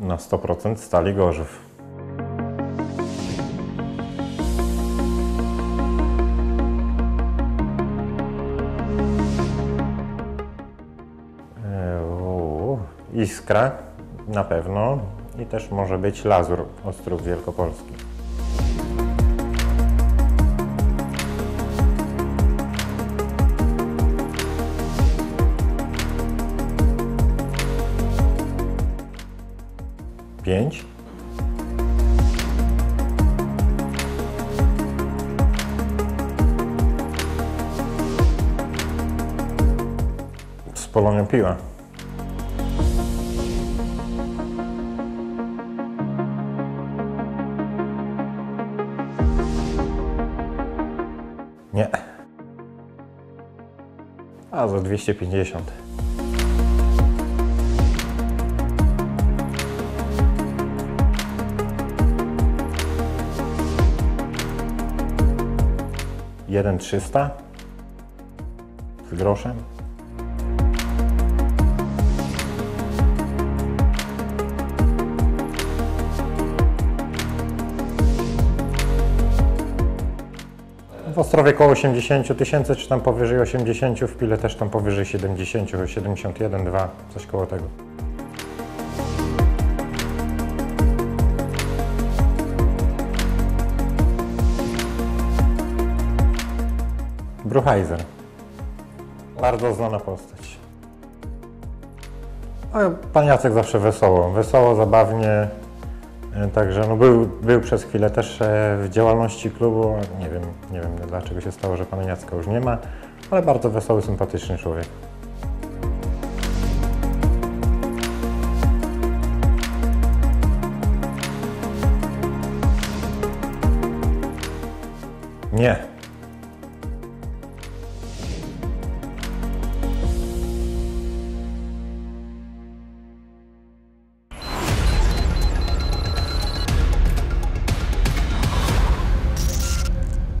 100% Stali Gorzów. E, Iskra na pewno i też może być Lazur Ostrów Wielkopolski. Pięć. Z Polonią Piła. Nie. A za 250. Jeden trzysta z groszem. W Ostrowie koło 80 tysięcy, czy tam powyżej 80, w Pile też tam powyżej 70, 71, 2, coś koło tego. Bruchheiser. Bardzo znana postać. A pan Jacek zawsze wesoło, wesoło, zabawnie. E, Także no był, był przez chwilę też e, w działalności klubu. Nie wiem, nie wiem dlaczego się stało, że pana Jacka już nie ma, ale bardzo wesoły, sympatyczny człowiek. Nie,